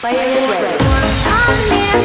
Play it